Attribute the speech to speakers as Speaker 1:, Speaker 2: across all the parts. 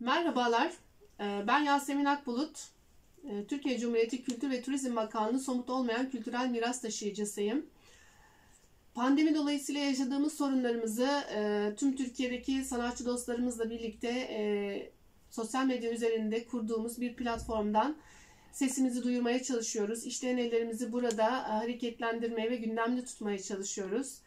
Speaker 1: Merhabalar, Ee, ben Yasemin Akbulut. Ee, Türkiye Cumhuriyeti Kültür ve Turizm Bakanlığı somut olmayan kültürel miras taşıyıcısıyım. Pandemi dolayısıyla yaşadığımız sorunlarımızı e, tüm Türkiye'deki sanatçı dostlarımızla birlikte e, sosyal medya üzerinde kurduğumuz bir platformdan sesimizi duyurmaya çalışıyoruz. İşleyen ellerimizi burada e, hareketlendirmeye ve gündemde tutmaya çalışıyoruz.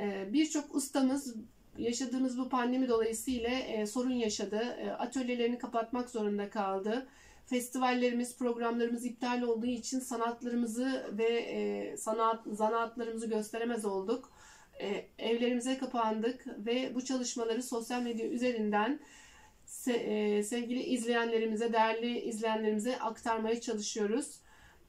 Speaker 1: E, Birçok ustamız yaşadığımız bu pandemi dolayısıyla e, sorun yaşadı. E, atölyelerini kapatmak zorunda kaldı. Festivallerimiz, programlarımız iptal olduğu için sanatlarımızı ve e, sanat zanaatlarımızı gösteremez olduk. E, evlerimize kapandık ve bu çalışmaları sosyal medya üzerinden se, e, sevgili izleyenlerimize, değerli izleyenlerimize aktarmaya çalışıyoruz.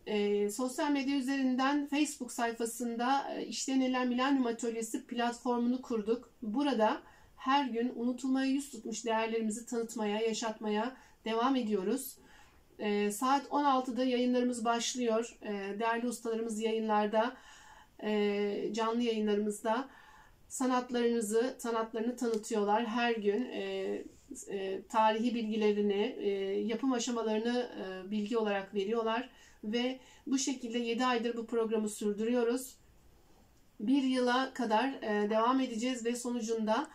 Speaker 1: E, sosyal medya üzerinden Facebook sayfasında e, İşlenilen Milenyum Atölyesi platformunu kurduk. Burada her gün unutulmaya yüz tutmuş değerlerimizi tanıtmaya, yaşatmaya devam ediyoruz. E, saat 16'da yayınlarımız başlıyor. E, değerli ustalarımız yayınlarda, e, canlı yayınlarımızda sanatlarınızı, sanatlarını tanıtıyorlar her gün. E, e, tarihi bilgilerini, e, yapım aşamalarını e, bilgi olarak veriyorlar ve bu şekilde 7 aydır bu programı sürdürüyoruz. Bir yıla kadar e, devam edeceğiz ve sonucunda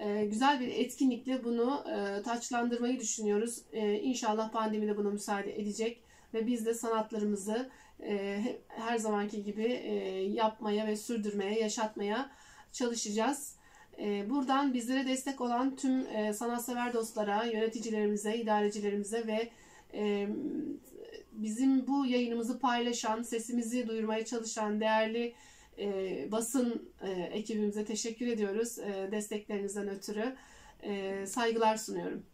Speaker 1: e, güzel bir etkinlikle bunu e, taçlandırmayı düşünüyoruz. E, inşallah pandemi de buna müsaade edecek ve biz de sanatlarımızı e, her zamanki gibi e, yapmaya ve sürdürmeye, yaşatmaya çalışacağız. E, buradan bizlere destek olan tüm e, sanatsever dostlara, yöneticilerimize, idarecilerimize ve e, bizim bu yayınımızı paylaşan, sesimizi duyurmaya çalışan değerli e, basın ekibimize teşekkür ediyoruz. Desteklerinizden ötürü saygılar sunuyorum.